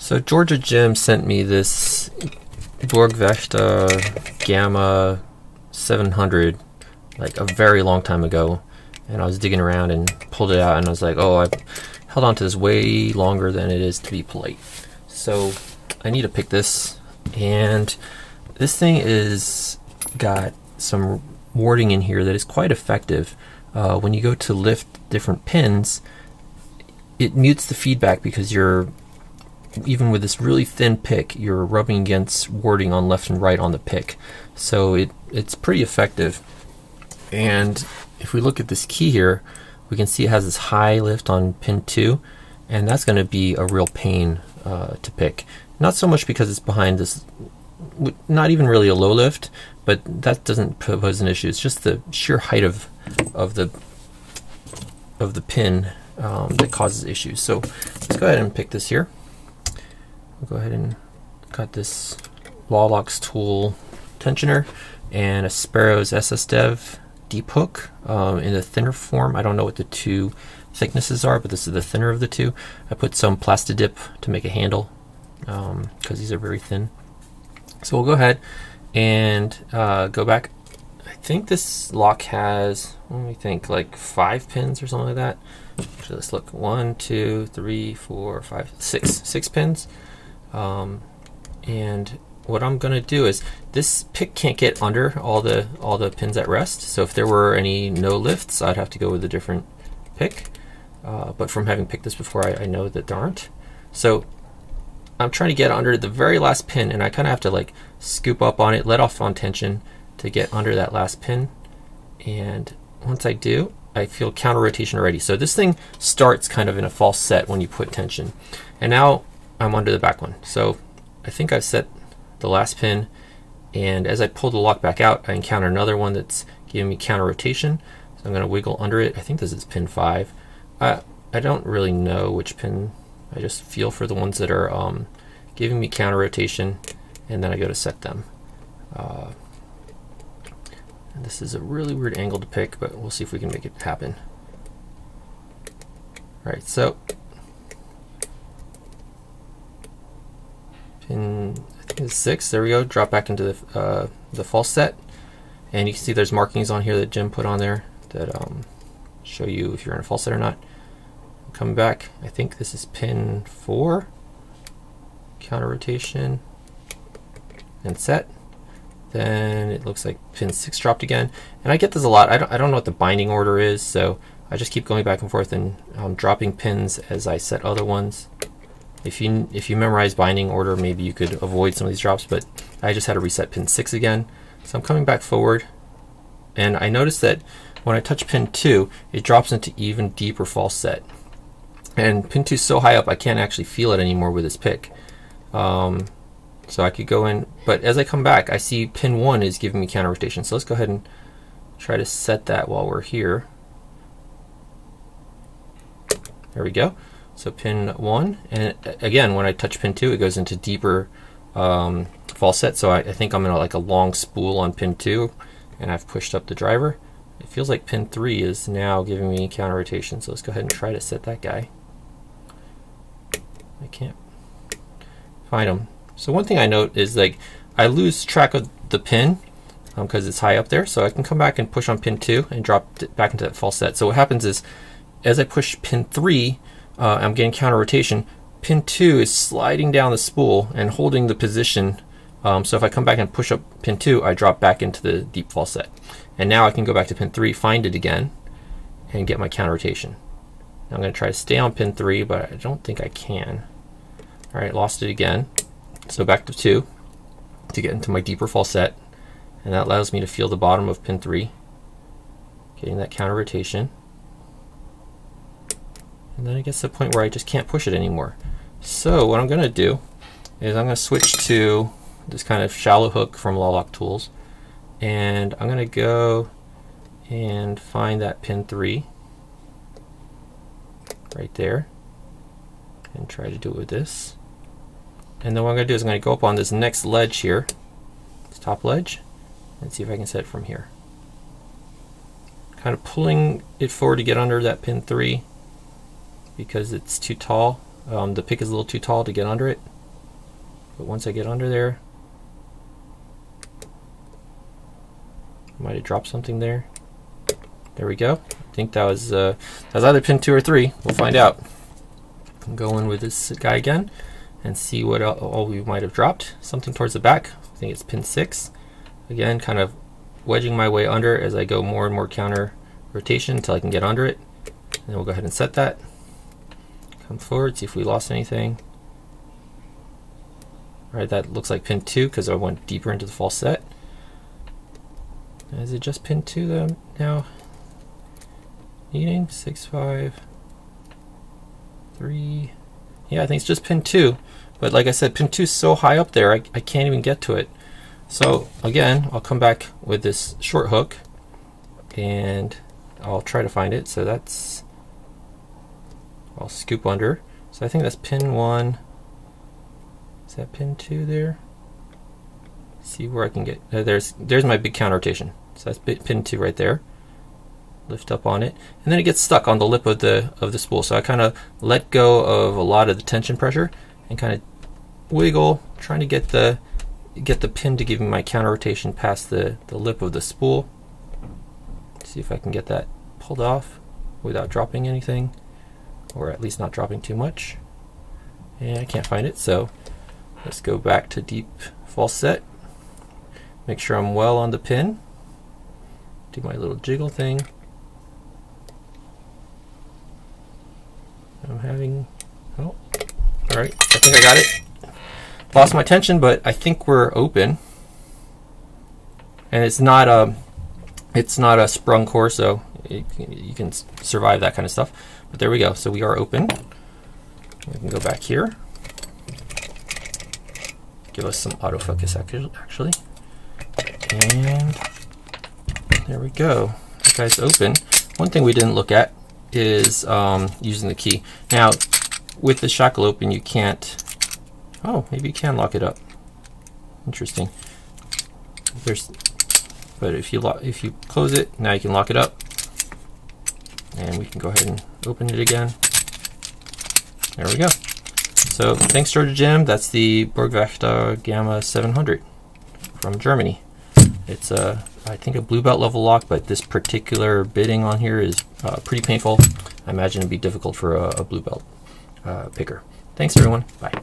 So Georgia Jim sent me this Burg Wächter Gamma 700 like a very long time ago. And I was digging around and pulled it out and I was like oh I held on to this way longer than it is to be polite. So I need to pick this. And this thing is got some warding in here that is quite effective. Uh, when you go to lift different pins it mutes the feedback because you're even with this really thin pick, you're rubbing against warding on left and right on the pick. So it, it's pretty effective. And if we look at this key here, we can see it has this high lift on pin 2, and that's going to be a real pain uh, to pick. Not so much because it's behind this, not even really a low lift, but that doesn't pose an issue. It's just the sheer height of, of the of the pin um, that causes issues. So let's go ahead and pick this here. We'll go ahead and got this Lawlox tool tensioner and a Sparrows SSDev deep hook um, in the thinner form. I don't know what the two thicknesses are, but this is the thinner of the two. I put some Plastidip to make a handle because um, these are very thin. So we'll go ahead and uh, go back. I think this lock has, let me think, like five pins or something like that. So let's look. One, two, three, four, five, six. Six pins. Um, and what I'm to do is this pick can't get under all the all the pins at rest. So if there were any no lifts, I'd have to go with a different pick. Uh, but from having picked this before, I, I, know that there aren't. So I'm trying to get under the very last pin, and I kind of have to like scoop up on it, let off on tension to get under that last pin. And once I do, I feel counter rotation already. So this thing starts kind of in a false set when you put tension. And now I'm under the back one. So I think I've set the last pin and as I pull the lock back out I encounter another one that's giving me counter rotation. So I'm going to wiggle under it. I think this is pin 5. I, I don't really know which pin. I just feel for the ones that are um, giving me counter rotation and then I go to set them. Uh, this is a really weird angle to pick, but we'll see if we can make it happen. All right, so pin six. There we go. Drop back into the uh, the false set, and you can see there's markings on here that Jim put on there that um, show you if you're in a false set or not. Come back, I think this is pin four. Counter rotation and set. Then it looks like pin six dropped again, and I get this a lot. I don't I don't know what the binding order is, so I just keep going back and forth and um, dropping pins as I set other ones. If you if you memorize binding order, maybe you could avoid some of these drops, but I just had to reset pin 6 again. So I'm coming back forward, and I notice that when I touch pin 2, it drops into even deeper false set. And pin 2 is so high up, I can't actually feel it anymore with this pick. Um, so I could go in, but as I come back, I see pin 1 is giving me counter rotation. So let's go ahead and try to set that while we're here. There we go. So pin 1, and again, when I touch pin 2, it goes into deeper um, false set. So I, I, think I'm in a, like a long spool on pin 2, and I've pushed up the driver. It feels like pin 3 is now giving me counter rotation. So let's go ahead and try to set that guy. I can't find him. So one thing I note is like I lose track of the pin because um, it's high up there. So I can come back and push on pin 2 and drop it back into that false set. So what happens is as I push pin 3, uh, I'm getting counter rotation. Pin 2 is sliding down the spool and holding the position. Um, so if I come back and push up pin 2, I drop back into the deep false set. And now I can go back to pin 3, find it again, and get my counter rotation. Now I'm going to try to stay on pin 3, but I don't think I can. Alright, lost it again. So back to 2 to get into my deeper false set. And that allows me to feel the bottom of pin 3, getting that counter rotation. And then it gets to the point where I just can't push it anymore. So what I'm going to do is I'm going to switch to this kind of shallow hook from Lawlock Tools. And I'm going to go and find that pin 3 right there and try to do it with this. And then what I'm going to do is I'm going to go up on this next ledge here, this top ledge, and see if I can set it from here. Kind of pulling it forward to get under that pin 3 because it's too tall. Um, the pick is a little too tall to get under it. But once I get under there, I might have dropped something there. There we go. I think that was uh, that was either pin two or three. We'll find out. Go in with this guy again and see what all we might have dropped. Something towards the back. I think it's pin six. Again, kind of wedging my way under as I go more and more counter rotation until I can get under it. And then we'll go ahead and set that. Come forward, see if we lost anything. All right, that looks like pin two because I went deeper into the false set. Is it just pin two I'm now needing? Six, five, three. Yeah, I think it's just pin two. But like I said, pin two is so high up there, I, I can't even get to it. So again, I'll come back with this short hook and I'll try to find it. So that's, I'll scoop under. So I think that's pin one. Is that pin two there? See where I can get, uh, there's there's my big counter rotation. So that's pin two right there. Lift up on it, and then it gets stuck on the lip of the of the spool. So I kind of let go of a lot of the tension pressure and kind of wiggle, trying to get the get the pin to give me my counter rotation past the, the lip of the spool. See if I can get that pulled off without dropping anything, or at least not dropping too much. And I can't find it, so let's go back to deep false set. Make sure I'm well on the pin. Do my little jiggle thing. I'm having, oh, all right, I think I got it. Lost my tension, but I think we're open. And it's not a, it's not a sprung core, so you can survive that kind of stuff. But there we go. So we are open. We can go back here. Give us some autofocus actually. And there we go. That guy's open. One thing we didn't look at is um, using the key. Now, with the shackle open, you can't Oh, maybe you can lock it up. Interesting. There's, but if you lock, if you close it, now you can lock it up, and we can go ahead and open it again. There we go. So thanks Georgia Jim. That's the Burg Wächter Gamma 700 from Germany. It's a, I think a blue belt level lock, but this particular bitting on here is uh, pretty painful. I imagine it'd be difficult for a, a blue belt uh, picker. Thanks everyone. Bye.